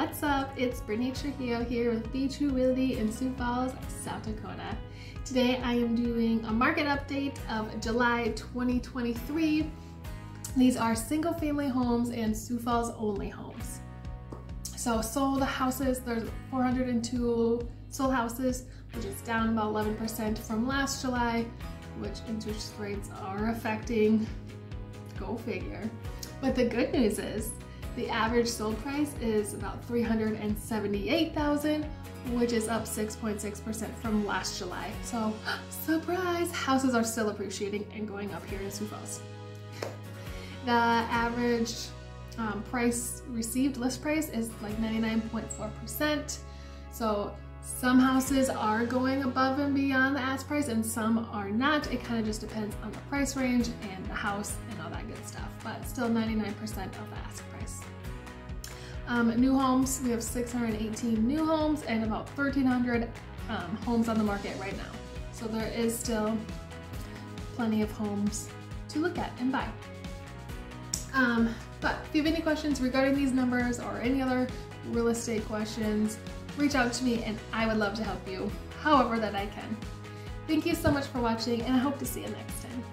What's up? It's Brittany Trujillo here with Be Tru Realty in Sioux Falls, South Dakota. Today I am doing a market update of July 2023. These are single family homes and Sioux Falls only homes. So sold houses, there's 402 sold houses, which is down about 11% from last July, which interest rates are affecting, go figure. But the good news is the average sold price is about 378,000, which is up 6.6% from last July. So surprise, houses are still appreciating and going up here in Sioux Falls. The average um, price received list price is like 99.4%. So some houses are going above and beyond the ask price and some are not. It kind of just depends on the price range and the house and all that good stuff, but still 99% of the ask price. Um, new homes, we have 618 new homes and about 1,300 um, homes on the market right now. So there is still plenty of homes to look at and buy. Um, but if you have any questions regarding these numbers or any other real estate questions, reach out to me and I would love to help you however that I can. Thank you so much for watching and I hope to see you next time.